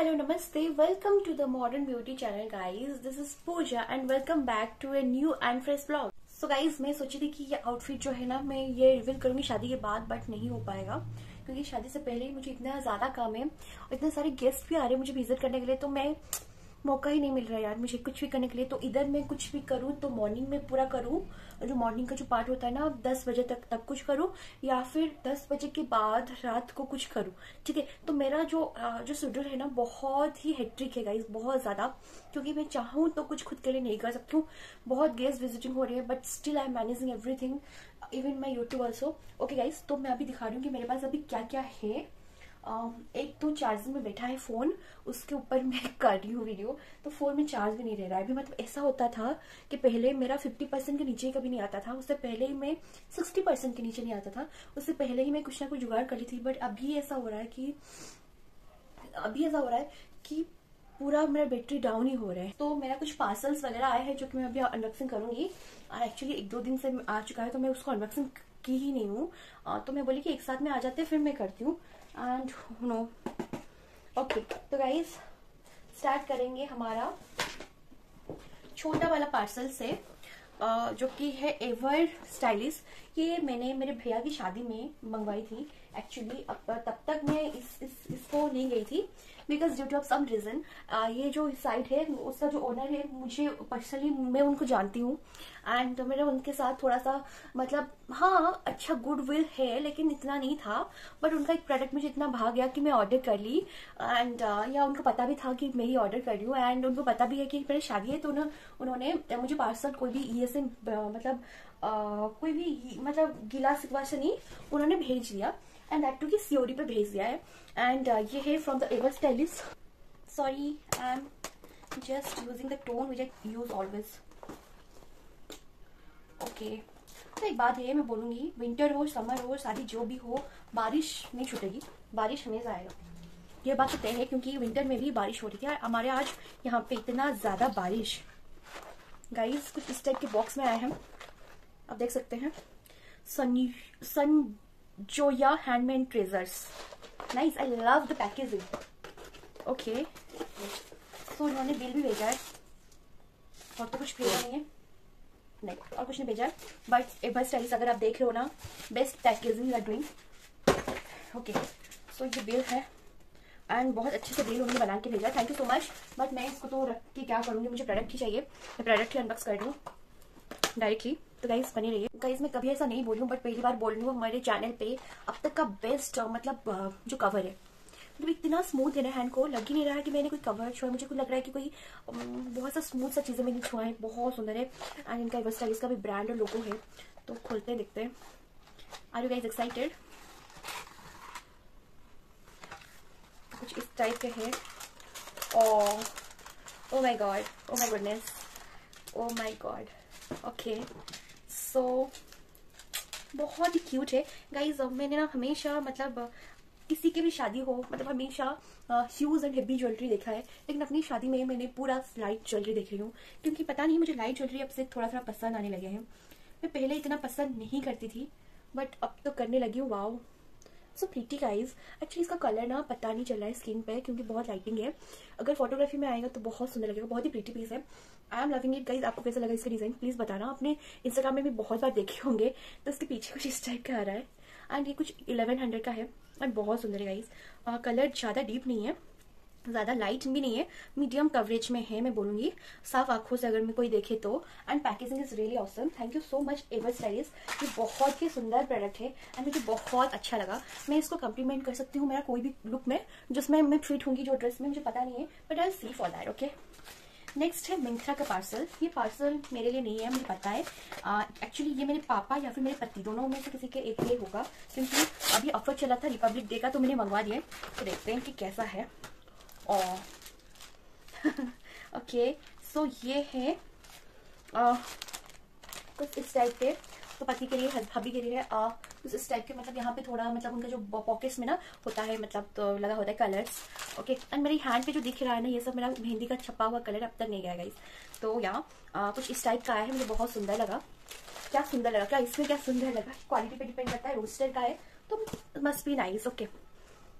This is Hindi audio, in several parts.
hello, namaste. Welcome to the Modern Beauty channel, guys. This is Pooja and welcome back to a new and fresh vlog. So guys, मैं सोची थी कि ये आउटफिट जो है ना मैं ये रिवील करूँगी शादी के बाद बट नहीं हो पाएगा क्योंकि शादी से पहले ही मुझे इतना ज़्यादा काम है और इतने सारे गेस्ट भी आ रहे हैं मुझे विज़िट करने के लिए तो मैं मौका ही नहीं मिल रहा यार मुझे कुछ भी करने के लिए तो इधर मैं कुछ भी करूँ तो मॉर्निंग में पूरा करूँ जो मॉर्निंग का जो पार्ट होता है ना दस बजे तक तक कुछ करूँ, या फिर दस बजे के बाद रात को कुछ करूँ। ठीक है? तो मेरा जो जो शेड्यूल है ना, बहुत ही हेट्रिक है गाइज़ बहुत ज़्यादा। क्योंकि मैं चाहूँ तो कुछ खुद के लिए नहीं कर सकती हूँ। बहुत गेस्ट विजिटिंग हो रही है but still I am managing everything even my YouTube also okay guys तो मैं अभी दिखा रही हूँ कि मेरे पास अभी क्या क्या है। एक तो चार्जिंग में बैठा है फ़ोन उसके ऊपर मैं कर रही हूँ वीडियो तो फ़ोन में चार्ज भी नहीं रह रहा है। अभी मतलब ऐसा होता था कि पहले मेरा 50 परसेंट के नीचे कभी नहीं आता था, उससे पहले ही मैं 60 परसेंट के नीचे नहीं आता था, उससे पहले ही मैं कुछ ना कुछ जुगाड़ कर ली थी। बट अभी ऐसा हो रहा है कि, अभी ऐसा हो रहा है कि पूरा मेरा बैटरी डाउन ही हो रहा है। तो मेरा कुछ पार्सल्स वगैरह आए हैं जो कि मैं अभी अनबॉक्सिंग करूँगी। और एक्चुअली एक दो दिन से आ चुका है तो मैं उसको अनबॉक्सिंग की ही नहीं हूँ। तो मैं बोली कि एक साथ में आ जाते फिर मैं करती हूँ। एंड नो ओके तो गाइज़ स्टार्ट करेंगे हमारा छोटा वाला पार्सल से जो कि है एवर स्टाइलिश ये मैंने मेरे भैया की शादी में मंगवाई थी एक्चुअली अब तब तक मैं इस, इस इसको नहीं गई थी। Because due to some reason ये जो साइट है उसका जो ओनर है मुझे पर्सनली मैं उनको जानती हूँ। एंड मेरा उनके साथ थोड़ा सा मतलब हाँ अच्छा गुड विल है लेकिन इतना नहीं था। बट उनका एक प्रोडक्ट मुझे इतना भाग गया कि मैं ऑर्डर कर ली। एंड uh, या उनको पता भी था कि मैं ही ऑर्डर कर रही हूँ। एंड उनको पता भी है कि मेरी शादी है तो उन्होंने मुझे पार्सल कोई भी ई मतलब uh, कोई भी मतलब गिला सिकवा से नहीं उन्होंने भेज दिया। एंड दैट टू की सीओडी पे भेज दिया है एंड uh, ये है from the ever stylish sorry I am just using the tone which I use always okay तो एक बात है मैं बोलूँगी विंटर हो समर हो शादी जो भी हो बारिश नहीं छूटेगी। बारिश हमेशा आएगा। ये बात तो तय है क्योंकि विंटर में भी बारिश हो रही थी हमारे आज यहाँ पे इतना ज़्यादा बारिश। गाइस कुछ इस टाइप के बॉक्स में आए हैं। आप देख सकते हैं। Sun sun Zoya handmade treasures nice I love the packaging okay तो उन्होंने बिल भी भेजा है। और तो कुछ भेजा नहीं है। नहीं, और कुछ नहीं भेजा है। बट बार स्टाइलिस अगर आप देख रहे हो ना best packaging are doing okay so ये बिल है। एंड बहुत अच्छे से बिल उन्होंने बना के भेजा thank you so much but मैं इसको तो रख के क्या करूँगी? मुझे प्रोडक्ट ही चाहिए। मैं प्रोडक्ट ही अनबॉक्स कर दूँ डायरेक्टली तो गाइस बनी रही है गाइस मैं कभी ऐसा नहीं बोलूँ बट पहली बार बोल रही हूँ हमारे चैनल पे, अब तक का बेस्ट मतलब जो कवर है। मतलब इतना स्मूथ है ना हैंड को, लग ही नहीं रहा है कि मैंने कोई कवर छुआ मुझे कुछ लग रहा है कि कोई बहुत सा स्मूथ सा चीज़ें मैंने छुआ है। बहुत सुंदर है। एंड इनका एवर का भी ब्रांड और लोगो है। तो खोलते देखते हैं। आर यू गाइज़ एक्साइटेड कुछ इस टाइप के है। ओ my god oh my goodness oh my god okay so so, बहुत ही क्यूट है. गाइज़ मैंने ना हमेशा मतलब किसी के भी शादी हो मतलब हमेशा ह्यूज एंड हेवी ज्वेलरी देखा है. लेकिन अपनी शादी में मैंने पूरा लाइट ज्वेलरी देख रही हूँ. क्योंकि पता नहीं मुझे लाइट ज्वेलरी अब से थोड़ा थोड़ा पसंद आने लगे हैं. मैं पहले इतना पसंद नहीं करती थी बट अब तो करने लगी हूँ. Wow so pretty guys actually इसका कलर ना पता नहीं चल रहा है स्किन पे, क्योंकि बहुत लाइटिंग है। अगर फोटोग्राफी में आएगा तो बहुत सुंदर लगेगा, बहुत ही प्रीटी पीस है। I am loving it guys आपको कैसा लगा इसका डिज़ाइन प्लीज़ बताना। अपने इंस्टाग्राम में भी बहुत बार देखे होंगे तो इसके पीछे कुछ इस टाइप का आ रहा है। एंड ये कुछ इलेवन हंड्रेड का है एंड बहुत सुंदर है गाइज़ कलर ज़्यादा डीप नहीं है। ज़्यादा लाइट भी नहीं है मीडियम कवरेज में है मैं बोलूँगी। साफ़ आँखों से अगर मैं कोई देखे तो। And packaging is really awesome thank you so much ever stylish ये बहुत ही सुंदर प्रोडक्ट है एंड मुझे बहुत अच्छा लगा। मैं इसको कम्प्लीमेंट कर सकती हूँ मेरा कोई भी लुक में, जिसमें मैं फिट होंगी जो ड्रेस में, मुझे पता नहीं है but I see for that okay next है मिंत्रा का पार्सल ये पार्सल मेरे लिए नहीं है, मुझे पता है। एक्चुअली ये मेरे पापा या फिर मेरे पति दोनों में से किसी के एक लिए होगा। क्योंकि अभी ऑफ़र चला था रिपब्लिक डे का तो मैंने मंगवा दिया तो देखते हैं कि कैसा है। और ओके सो ये है कुछ इस टाइप के तो पति के लिए हबी के लिए आ, कुछ इस टाइप के मतलब यहाँ पे थोड़ा मतलब उनका जो पॉकेट्स में ना होता है मतलब तो लगा होता है कलर्स ओके एंड मेरी हैंड पे जो दिख रहा है ना ये सब मेरा मेहंदी का छपा हुआ कलर अब तक नहीं गया गाइस तो यहाँ कुछ इस टाइप का आया है मुझे बहुत सुंदर लगा। क्या सुंदर लगा? क्या इसमें क्या सुंदर लगा? क्वालिटी पे डिपेंड करता है रोस्टर का है तो मस्ट बी नाइस ओके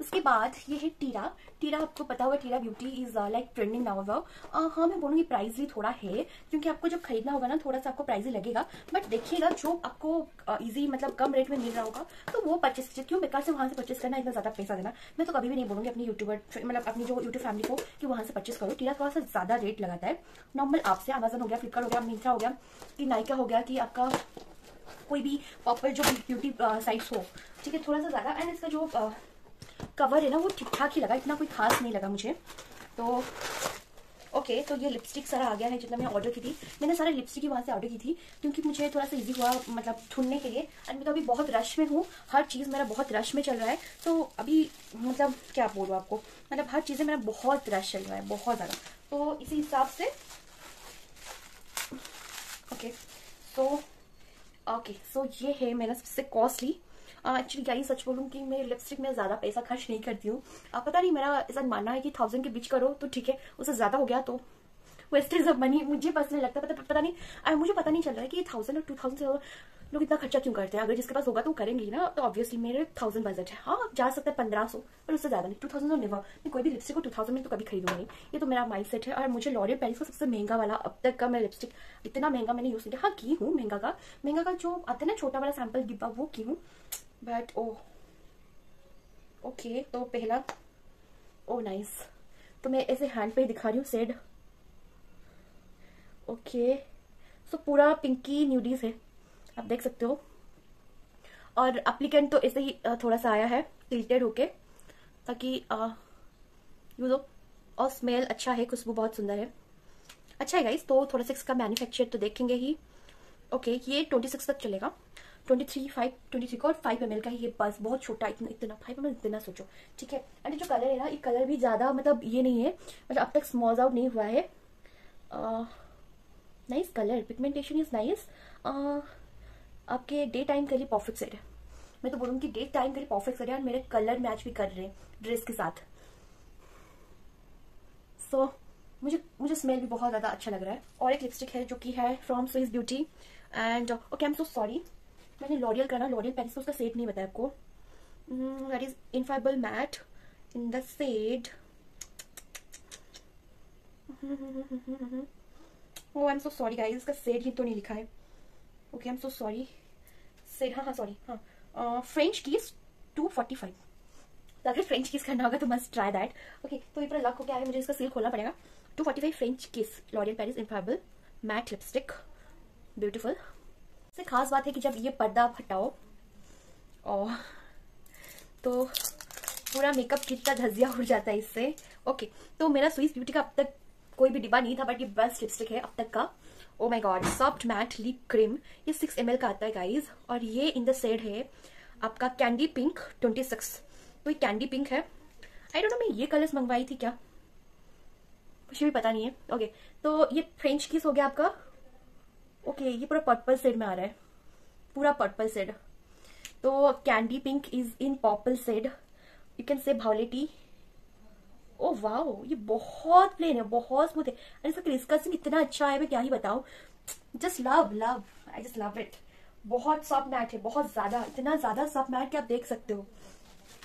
उसके बाद ये है टीरा। टीरा आपको पता होगा Tira beauty is like trending now about हाँ मैं बोलूँगी प्राइस भी थोड़ा है क्योंकि आपको जब खरीदना होगा ना थोड़ा सा आपको प्राइस ही लगेगा। बट देखिएगा जो आपको इजी uh, मतलब कम रेट में मिल रहा होगा तो वो परचेस कीजिए। क्यों? बेकार से वहाँ से परचेस करना इतना ज़्यादा पैसा देना। मैं तो कभी भी नहीं बोलूँगी अपनी यूट्यूबर मतलब अपनी जो यूट्यूब फैमिली को कि वहाँ से परचेस करो। टीरा थोड़ा सा ज़्यादा रेट लगाता है। नॉर्मल आपसे अमेजन हो गया फ्लिपकार्ट हो गया मिंत्रा हो गया कि नाइका हो गया कि आपका कोई भी पॉपर जो ब्यूटी साइट्स हो ठीक है थोड़ा सा ज़्यादा। एंड इसका जो कवर है ना वो ठीक ठाक ही लगा इतना कोई खास नहीं लगा मुझे। तो ओके okay, तो ये लिपस्टिक सारा आ गया है जितना मैंने ऑर्डर की थी। मैंने सारे लिपस्टिक ही वहाँ से ऑर्डर की थी क्योंकि मुझे थोड़ा सा इजी हुआ मतलब ढूँढने के लिए। एंड मैं तो अभी बहुत रश में हूँ हर चीज़ मेरा बहुत रश में चल रहा है। तो अभी मतलब क्या बोलूँ आपको? मतलब हर चीज़ें मेरा बहुत रश चल रहा है बहुत ज़्यादा। तो इसी हिसाब से ओके सो ओके सो ये है मेरा सबसे कॉस्टली एक्चुअली क्या सच बोलूँ कि मैं लिपस्टिक में ज़्यादा पैसा खर्च नहीं करती हूँ। आप पता नहीं मेरा ऐसा मानना है कि थाउज़ेंड के बीच करो तो ठीक है उससे ज़्यादा हो गया तो। वेस्टेज ऑफ़ मनी मुझे पर्सनली लगता है पता, पता नहीं मुझे पता नहीं चल रहा है कि थाउज़ेंड और टू थाउज़ेंड लोग इतना खर्चा क्यों करते हैं? अगर जिसके पास होगा तो करेंगे ना तो ऑब्वियसली मेरे थाउज़ेंड बजट है। हाँ जा सकता है पंद्रह सौ पर उससे ज़्यादा नहीं। टू थाउज़ेंड नेवर मैं कोई भी लिपस्टिक को टू थाउज़ेंड में तो कभी खरीदूँगा नहीं। ये तो मेरा माइंड सेट है। और मुझे लॉरियल पेरिस का सबसे महँगा वाला अब तक का मैं लिपस्टिक इतना महँगा मैंने यूज़ किया। हाँ की हूँ महँगा का। महँगा का जो आता है ना छोटा वाला सैंपल डिब्बा वो की हूँ। बट ओ ओके तो पहला ओ नाइस तो मैं ऐसे हैंड पे दिखा रही हूँ सेड ओके सो पूरा पिंकी न्यूडीज है, आप देख सकते हो. और अप्लीकेंट तो ऐसे ही थोड़ा सा आया है टिल्टेड होके, ताकि यू नो और स्मेल अच्छा है, खुशबू बहुत सुंदर है. अच्छा है गाइस तो थोड़ा सा इसका मैन्युफैक्चर तो देखेंगे ही. ओके ये ट्वेंटी सिक्स तक चलेगा. ट्वेंटी थ्री फाइव ट्वेंटी का फाइव एम का ये बस बहुत छोटा इतना इतना फाइव एम इतना सोचो ठीक है? एंड जो कलर है ना ये कलर भी ज़्यादा मतलब ये नहीं है मतलब अब तक स्मॉल आउट नहीं हुआ है। Nice colour pigmentation is nice आपके डे टाइम के लिए परफेक्ट सेट है। मैं तो बोलूँगी डे टाइम के लिए परफेक्ट सेट है और मेरे कलर मैच भी कर रहे हैं ड्रेस के साथ। सो so, मुझे मुझे स्मेल भी बहुत ज़्यादा अच्छा लग रहा है। और एक लिपस्टिक है जो कि है from Swiss beauty and okay I am so sorry मैंने लॉरियल करना लॉरियल पेरिस उसका सेट नहीं बताया आपको। That is infallible matte in the shade oh I am so sorry guys इसका सेट ही तो नहीं लिखा है। Okay I am so sorry set हाँ हाँ सॉरी हाँ। French kiss two forty five तो अगर फ्रेंच कीज करना होगा तो मस्ट ट्राई दैट ओके तो ये पूरा लक हो गया है। मुझे इसका सील खोलना पड़ेगा। Two forty five French kiss L'Oreal Paris infallible matte lipstick beautiful सबसे खास बात है कि जब ये पर्दा आप हटाओ और तो पूरा मेकअप कितना धजिया उड़ जाता है इससे। ओके तो मेरा स्विस ब्यूटी का अब तक कोई भी डिब्बा नहीं था बट ये बेस्ट लिपस्टिक है अब तक का। ओ my god soft matte lip cream ये सिक्स एम का आता है गाइज़ और ये इन द सेड है आपका कैंडी पिंक ट्वेंटी सिक्स तो ये कैंडी पिंक है। आई डोंट नो मैं ये कलर्स मंगवाई थी क्या? मुझे भी पता नहीं है। ओके okay, तो ये फ्रेंच किस हो गया आपका। ओके ये पूरा पर्पल सेड में आ रहा है। पूरा पर्पल सेड तो candy pink is in purple shade you can say भावलेटी oh wow ये बहुत प्लेन है, बहुत स्मूथ है। और इसका क्रिस्कसिंग इतना अच्छा है, मैं क्या ही बताऊँ। Just love love I just love it बहुत सॉफ्ट मैट है, बहुत ज़्यादा, इतना ज़्यादा सॉफ्ट मैट कि आप देख सकते हो।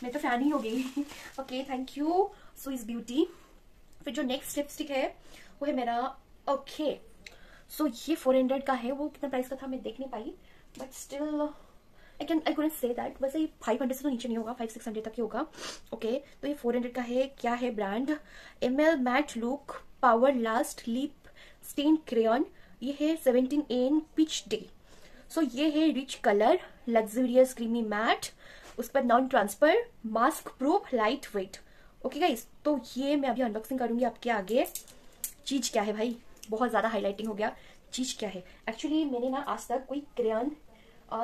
मैं तो फ़ैन ही हो गई। Okay thank you so is beauty फिर जो नेक्स्ट लिपस्टिक है, वो है मेरा ओके okay. सो so, ये 400 का है वो कितना प्राइस का था मैं देख नहीं पाई but still I can I couldn't say that वैसे ये 500 से तो नीचे नहीं होगा 5 600 तक ही होगा। ओके okay, तो ये 400 का है क्या है brand M L matte look power last lip stain crayon ये है 17 एन पिच डे सो ये है rich colour luxurious creamy matte उस पर non transfer mask proof light weight okay guys तो ये मैं अभी अनबॉक्सिंग करूँगी आपके आगे। चीज़ क्या है भाई? बहुत ज़्यादा हाईलाइटिंग हो गया। चीज़ क्या है? एक्चुअली मैंने ना आज तक कोई क्रेन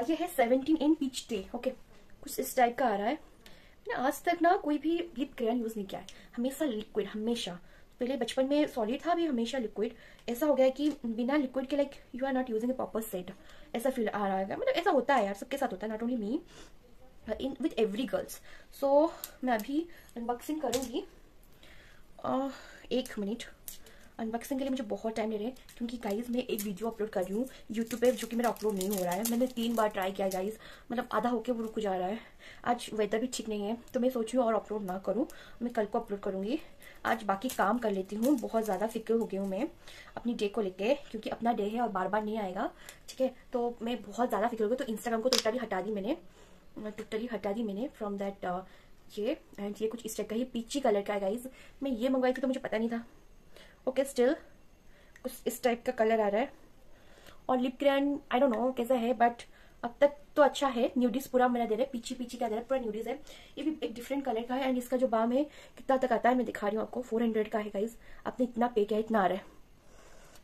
ये है seventeen in peach day okay कुछ इस टाइप का आ रहा है। मैंने आज तक ना कोई भी लिप क्रेन यूज़ नहीं किया है। हमेशा लिक्विड हमेशा। पहले बचपन में सॉलिड था अभी हमेशा लिक्विड ऐसा हो गया कि बिना लिक्विड के like you are not using a proper set ऐसा फील आ रहा है। मतलब ऐसा होता है यार सबके साथ होता है not only me in with every girls so मैं अभी अनबॉक्सिंग करूँगी। uh, एक मिनट अनबॉक्सिंग के लिए मुझे बहुत टाइम ले रहे हैं, क्योंकि गाइज़ मैं एक वीडियो अपलोड कर रही हूँ यूट्यूब पे, जो कि मेरा अपलोड नहीं हो रहा है। मैंने तीन बार ट्राई किया गाइज़ मतलब आधा होके वो रुक जा रहा है। आज वेदर भी ठीक नहीं है तो मैं सोच रही हूँ और अपलोड ना करूँ। मैं कल को अपलोड करूँगी। आज बाकी काम कर लेती हूँ, बहुत ज़्यादा फ़िक्र हो गई हूँ मैं अपनी डे को लेके, क्योंकि अपना डे है और बार बार नहीं आएगा, ठीक है? तो मैं बहुत ज़्यादा फ़िक्र हो गई तो इंस्टाग्राम को टोटली हटा दी मैंने। टोटली हटा दी मैंने फ्रॉम दैट ये एंड ये कुछ इस टाइप का ही पीची कलर का है गाइज़ मैं ये मंगवाई थी तो मुझे पता नहीं था। ओके स्टिल कुछ इस टाइप का कलर आ रहा है। और lip grand I don't know कैसा है बट अब तक तो अच्छा है। न्यूडिस पूरा मेरा दे रहा है, पीछे पीछे क्या दे रहा है, पूरा न्यूडिस है। ये भी एक डिफरेंट कलर का है एंड इसका जो बाम है, कितना तक आता है मैं दिखा रही हूँ आपको फोर हंड्रेड का है गाइज़ आपने इतना पे किया, इतना आ रहा है।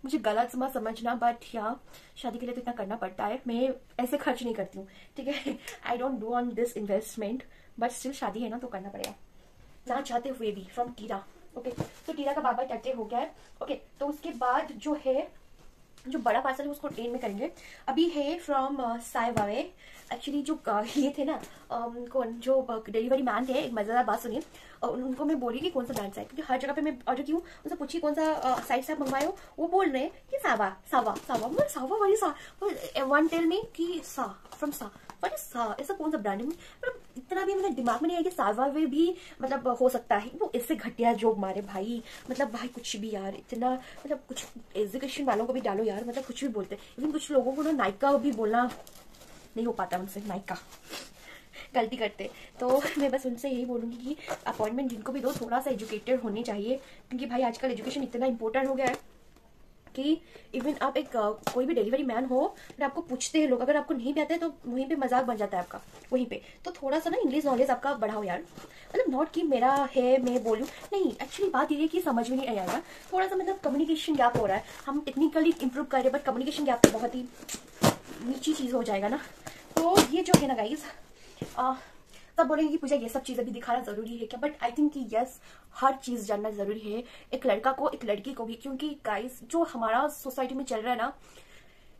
मुझे गलत मत समझना बट या शादी के लिए तो इतना करना पड़ता है। मैं ऐसे खर्च नहीं करती हूँ, ठीक है? I don't do on this investment but still शादी है ना तो करना पड़ेगा। ना चाहते हुए भी फ्रॉम टीरा ओके तो टीरा का बाबा टटे हो गया है। ओके तो उसके बाद जो है जो बड़ा पार्सल है उसको ट्रेन में करेंगे। अभी है फ्रॉम साई वावे एक्चुअली जो uh, ये थे ना um, कौन जो डिलीवरी मैन थे एक मज़ेदार बात सुनिए। uh, उनको मैं बोली कि कौन सा ब्रांड है क्योंकि हर जगह पे मैं ऑर्डर की हूँ उनसे पूछी कौन सा साइड से आप मंगवाए वो बोल रहे हैं कि सावा सावा सावा। मतलब सावा वाली सा। वन टेल मी कि सा फ्रॉम सा। ऐसा कौन सा ब्रांड है? मतलब इतना भी मतलब दिमाग में नहीं आया कि सावा वे भी मतलब हो सकता है। वो इससे घटिया जोक मारे भाई। मतलब भाई कुछ भी यार, इतना मतलब कुछ एजुकेशन वालों को भी डालो यार। मतलब कुछ भी बोलते। इवन कुछ लोगों को ना नायका भी बोलना नहीं हो पाता उनसे, नायका। गलती करते। तो मैं बस उनसे यही बोलूँगी कि अपॉइंटमेंट जिनको भी दो, थोड़ा सा एजुकेटेड होनी चाहिए। क्योंकि भाई आजकल एजुकेशन इतना इंपॉर्टेंट हो गया है। कि इवन आप एक कोई भी डिलीवरी मैन हो फिर आपको पूछते हैं लोग, अगर आपको नहीं भी आता है तो वहीं पे मज़ाक बन जाता है आपका, वहीं पे। तो थोड़ा सा ना इंग्लिश नॉलेज आपका बढ़ाओ यार। मतलब नॉट कि मेरा है, मैं बोलूँ, नहीं एक्चुअली बात ये है कि समझ में नहीं आएगा थोड़ा सा मतलब कम्युनिकेशन गैप हो रहा है। हम टेक्निकली इंप्रूव कर रहे हैं बट कम्युनिकेशन गैप तो बहुत ही नीची चीज़ हो जाएगा ना। तो ये जो है ना गाइज़ तब बोलेंगे कि पूजा ये सब चीज़ें भी दिखाना ज़रूरी है क्या? बट आई थिंक कि यस हर चीज़ जानना ज़रूरी है। एक लड़का को एक लड़की को भी क्योंकि गाइस जो हमारा सोसाइटी में चल रहा है ना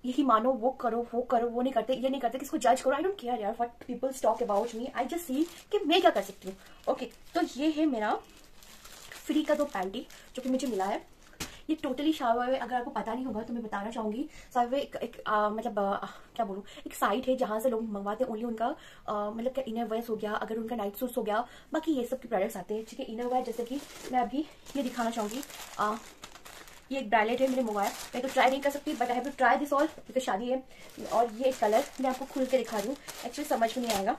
यही मानो वो करो वो करो वो नहीं करते ये नहीं करते किसको जज करो? आई डोंट केयर यार what people talk about me I just see कि मैं क्या कर सकती हूँ। ओके okay, तो ये है मेरा फ्री का दो पैंटी जो कि मुझे मिला है। ये टोटली शावर अगर आपको पता नहीं होगा तो मैं बताना चाहूँगी। शावर एक, एक आ, मतलब आ, क्या बोलूँ? एक साइट है जहाँ से लोग मंगवाते हैं। ओनली उनका आ, मतलब क्या इनर वेयर हो गया अगर उनका नाइट सूट हो गया। बाकी ये सब के प्रोडक्ट्स आते हैं। ठीक है इनर वेयर जैसे कि मैं अभी ये दिखाना चाहूँगी। ये एक ब्राइलेट है मैंने मंगवाया। मैं तो ट्राई नहीं कर सकती but I have to try this all because शादी है। और ये कलर मैं आपको खुल के दिखा हूँ। एक्चुअली समझ में नहीं आएगा।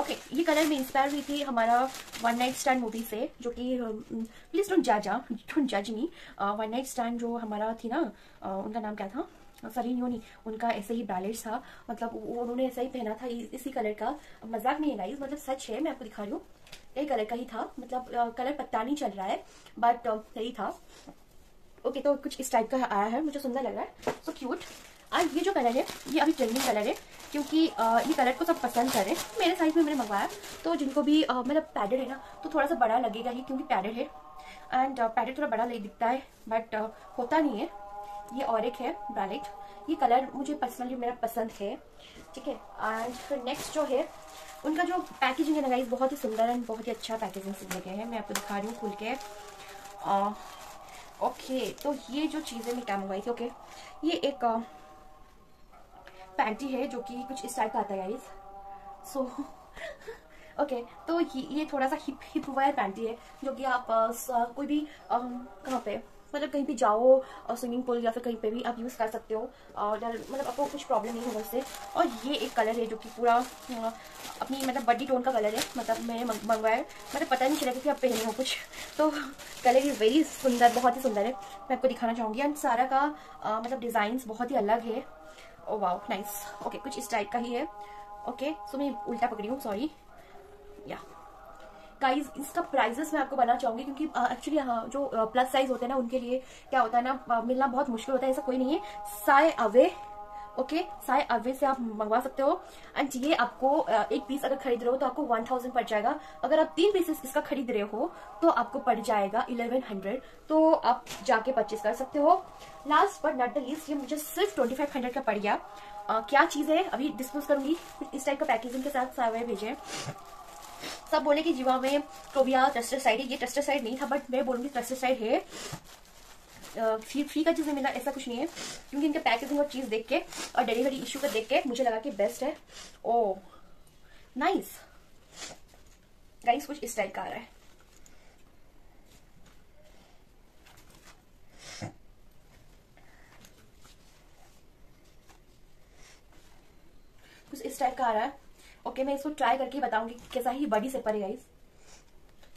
ओके okay, ये कलर में इंस्पायर हुई थी हमारा वन नाइट स्टैंड मूवी से जो कि प्लीज़ डोंट जज डोंट जज मी वन नाइट स्टैंड जो हमारा थी ना uh, उनका नाम क्या था? सरी योनी उनका ऐसे ही ब्रालेट था। मतलब उन्होंने ऐसा ही पहना था इसी कलर का। मज़ाक नहीं है गाइस मतलब सच है मैं आपको दिखा रही हूँ। यही कलर का ही था मतलब uh, कलर uh, पत्ता नहीं चल रहा है बट यही था। ओके okay, तो कुछ इस टाइप का आया है मुझे सुंदर लग रहा है। सो so क्यूट और ये जो कलर है, ये अभी ट्रेंडिंग कलर है, क्योंकि ये कलर को सब पसंद करें मेरे साइज़ में मैंने मंगवाया तो जिनको भी मतलब पैडेड है ना तो थोड़ा सा बड़ा लगेगा ही, क्योंकि पैडेड है। एंड पैडेड थोड़ा बड़ा दिखता है बट होता नहीं है। ये और एक है ब्रालेट ये कलर मुझे पर्सनली मेरा पसंद है। ठीक है एंड फिर नेक्स्ट जो है, उनका जो पैकेजिंग है ना बहुत ही सुंदर एंड बहुत ही अच्छा पैकेजिंग से लगे हैं। मैं आपको दिखा रही हूँ खुल के। ओके तो ये जो चीज़ें मैं क्या मंगवाई थी ओके ये एक पैंटी है जो कि कुछ इस टाइप का आता है गाइस सो ओके तो ये थोड़ा सा हिप हिप वायर पैंटी है जो कि आप आ, कोई भी कहाँ पे मतलब कहीं भी जाओ स्विमिंग पूल या फिर कहीं पे भी आप यूज़ कर सकते हो और मतलब आपको कुछ प्रॉब्लम नहीं होगा उससे. और ये एक कलर है जो कि पूरा अपनी मतलब बड्डी टोन का कलर है मतलब मैंने मंगवाया मतलब पता नहीं चला कि आप पहने हो कुछ. तो कलर इज़ वेरी सुंदर बहुत ही सुंदर है. मैं आपको दिखाना चाहूँगी. एंड सारा का मतलब डिज़ाइन बहुत ही अलग है. ओ वाओ नाइस ओके कुछ इस टाइप का ही है. ओके okay, सो मैं उल्टा पकड़ी हूँ. सॉरी या गाइज़ इसका प्राइजेस मैं आपको बनाना चाहूँगी क्योंकि एक्चुअली uh, हाँ जो प्लस uh, साइज़ होते हैं ना उनके लिए क्या होता है ना uh, मिलना बहुत मुश्किल होता है. ऐसा कोई नहीं है. साय अवे ओके साय अवे से आप मंगवा सकते हो। एंड ये आपको एक पीस अगर खरीद रहे हो तो आपको वन थाउज़ेंड पड़ जाएगा। अगर आप तीन पीसेस इसका खरीद रहे हो तो आपको पड़ जाएगा इलेवन हंड्रेड तो आप जाके परचेज कर सकते हो। Last but not the least ये मुझे सिर्फ़ ट्वेंटी फाइव हंड्रेड का पड़ गया। uh, क्या चीज़ है? अभी डिस्पोज करूँगी। इस टाइप का पैकेजिंग के साथ सावे भेजे। सब बोले कि जीवा में टोबिया ट्रस्टर साइड है ये ट्रस्टर साइड नहीं था बट मैं बोलूँगी ट्रस्टर साइड है। फ्री फ्री का चीज़ मिला, ऐसा कुछ नहीं है। क्योंकि इनके पैकेजिंग और चीज़ देख के और डिलीवरी इशू का देख के मुझे लगा कि बेस्ट है। ओ नाइस गाइस कुछ इस टाइप का आ रहा है। कुछ इस टाइप का आ रहा है। ओके मैं इसको ट्राई करके बताऊँगी कैसा ही बॉडी से पड़ेगा इस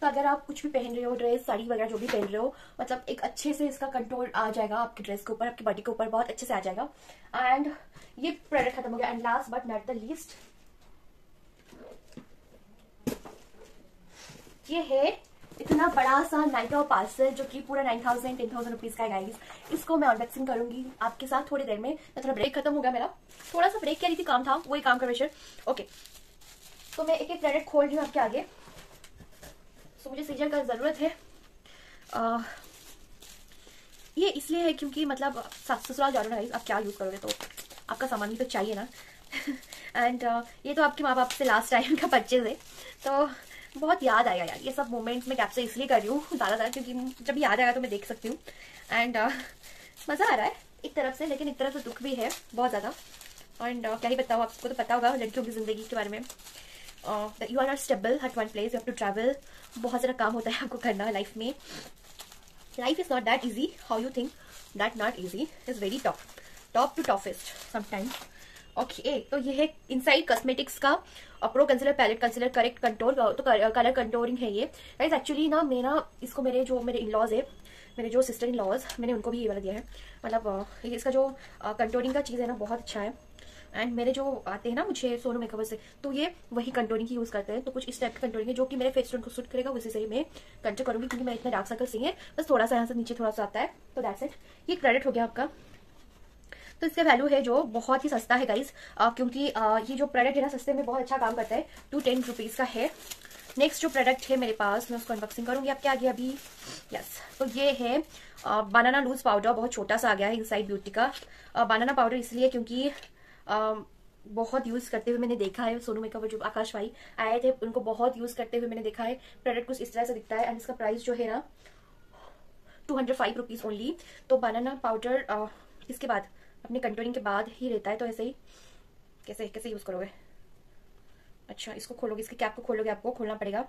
तो अगर आप कुछ भी पहन रहे हो ड्रेस साड़ी वगैरह जो भी पहन रहे हो मतलब एक अच्छे से इसका कंट्रोल आ जाएगा आपके ड्रेस के ऊपर, आपकी बॉडी के ऊपर, बहुत अच्छे से आ जाएगा। एंड ये प्रोडक्ट खत्म हो गया। And last but not the least ये है इतना बड़ा सा ऑफ़ पार्सल जो कि पूरा nine thousand ten thousand rupees का गाइस इसको मैं अनबॉक्सिंग करूँगी आपके साथ थोड़ी देर में। मैं थोड़ा ब्रेक खत्म हो गया मेरा। थोड़ा सा ब्रेक करी थी काम था, वही काम का प्रेशर ओके तो मैं एक एक प्रोडक्ट खोल रही हूँ आपके आगे। सो मुझे सीजर का ज़रूरत है। आ, ये इसलिए है क्योंकि मतलब ससुराल जा रहे हो आप क्या यूज़ करोगे तो? आपका सामान भी तो चाहिए ना। एंड uh, ये तो आपके माँ बाप से लास्ट टाइम का परचेज है। तो बहुत याद आएगा यार ये सब मोमेंट्स मैं कैप्चर इसलिए कर रही हूँ ज़्यादा ज़्यादातर क्योंकि जब याद आएगा तो मैं देख सकती हूँ। एंड uh, मज़ा आ रहा है एक तरफ़ से लेकिन एक तरफ़ से दुख भी है बहुत ज़्यादा। एंड uh, क्या ही बताऊँ आपको तो पता होगा लड़कियों की ज़िंदगी के बारे में। You are not stable at one place you have to travel बहुत सारा काम होता है आपको करना लाइफ में. Life is not that easy how you think that not easy is very top top to toughest sometimes okay तो ये है इनसाइड कॉस्मेटिक्स का. Pro concealer palette concealer correct control तो कलर कंट्रोलिंग है ये. गाइस एक्चुअली ना, मेरा, इसको मेरे जो, मेरे इन लॉज है, मेरे जो सिस्टर इन लॉज मैंने उनको भी ये वाला दिया है. मतलब इसका जो कंट्रोलिंग का चीज़ है ना, बहुत अच्छा है. एंड मेरे जो आते हैं ना मुझे सोनू मेकअप से तो ये वही कंट्रोलिंग की यूज़ करते हैं। तो कुछ इस टाइप की कंट्रोलिंग है जो कि मेरे फेस टोन को सूट करेगा उसी से ही मैं कंट्रोल करूँगी क्योंकि मैं इतना डार्क सर्कल नहीं है बस थोड़ा सा यहाँ से नीचे थोड़ा सा आता है तो दैट्स इट ये क्रेडिट हो गया आपका। तो इसका वैल्यू है जो बहुत ही सस्ता है गाइज़ क्योंकि आ, ये जो प्रोडक्ट है ना सस्ते में बहुत अच्छा काम करता है। टू टेन रुपीज़ का है। नेक्स्ट जो प्रोडक्ट है मेरे पास मैं उसको अनबॉक्सिंग करूँगी। आपके आगे अभी यस तो ये है बनाना लूज पाउडर बहुत छोटा सा आ गया है इनसाइड ब्यूटी का। बनाना पाउडर इसलिए क्योंकि बहुत यूज़ करते हुए मैंने देखा है सोनू मेकअप जो आकाश भाई आए थे, उनको बहुत यूज़ करते हुए मैंने देखा है। प्रोडक्ट कुछ इस तरह से दिखता है एंड इसका प्राइस जो है ना two hundred five rupees only तो बनाना पाउडर इसके बाद, अपने कंट्रोलिंग के बाद ही रहता है तो ऐसे ही। कैसे कैसे यूज़ करोगे? अच्छा इसको खोलोगे, इसके कैप को खोलोगे आपको, खोलना पड़ेगा।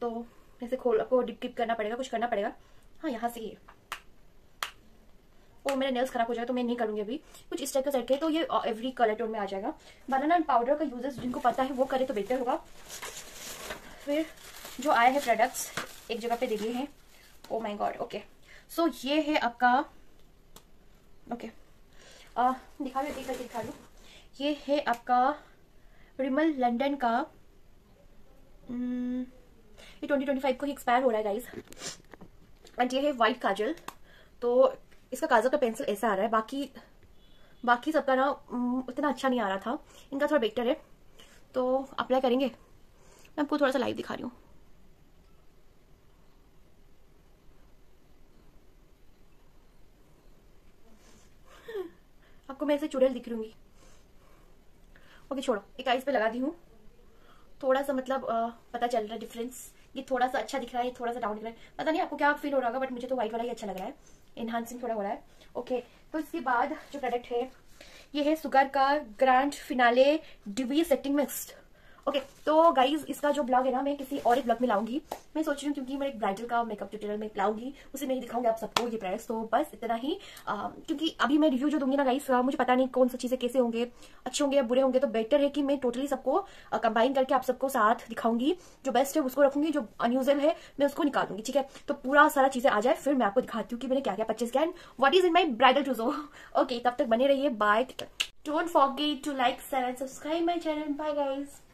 तो ऐसे खोल, आपको डिप डिप करना पड़ेगा, कुछ करना पड़ेगा। हाँ यहाँ से ही। और मेरे नेल्स खराब हो जाए तो मैं नहीं करूँगी अभी। कुछ इस टाइप का सेट है तो ये एवरी कलर टोन में आ जाएगा। बनाना पाउडर का यूजेस जिनको पता है वो करे तो बेटर होगा। फिर जो आए हैं प्रोडक्ट्स एक जगह पे दे दिए हैं। ओ माई गॉड ओके सो ये है आपका ओके दिखा लो देख दिखा लो ये है आपका रिमल लंडन का हम्म, ये ट्वेंटी ट्वेंटी फाइव को ही एक्सपायर हो रहा है गाइज़ एंड ये है व्हाइट काजल। तो इसका काजल का पेंसिल ऐसा आ रहा है। बाकी बाकी सबका ना उतना अच्छा नहीं आ रहा था। इनका थोड़ा बेटर है। तो अप्लाई करेंगे। मैं आपको थोड़ा सा लाइव दिखा रही हूँ। आपको मैं ऐसे चुड़ैल दिख रही ओके छोड़ो। एक आइस पे लगा दी हूँ। थोड़ा सा मतलब आ, पता चल रहा है डिफरेंस ये थोड़ा सा अच्छा दिख रहा है थोड़ा सा डाउन दिख रहा है। पता नहीं आपको क्या फील हो रहा होगा बट मुझे तो व्हाइट वाला ही अच्छा लग रहा है। इनहांसिंग थोड़ा हो रहा है। ओके तो इसके बाद जो प्रोडक्ट है, ये है सुगर का grand finale dewy setting mixed okay तो गाइज़ इसका जो ब्लॉग है ना मैं किसी और एक ब्लॉग में लाऊँगी। मैं सोच रही हूँ क्योंकि मैं एक ब्राइडल का मेकअप ट्यूटोरियल में लाऊँगी उसे मैं ही दिखाऊँगी आप सबको ये प्रोडक्ट्स तो बस इतना ही। आ, क्योंकि अभी मैं रिव्यू जो दूँगी ना गाइज़ मुझे पता नहीं कौन सी चीज़ें कैसे होंगे अच्छे होंगे या बुरे होंगे तो बेटर है कि मैं टोटली सबको कंबाइन करके आप सबको साथ दिखाऊँगी। जो बेस्ट है उसको रखूँगी जो अनयूजल है मैं उसको निकाल दूँगी ठीक है? तो पूरा सारा चीज़ें आ जाए फिर मैं आपको दिखाती हूँ कि मैंने क्या क्या परचेज किया and what is in my bridal trousseau okay तब तक बने रहिए bye don't forget to like subscribe my channel bye guys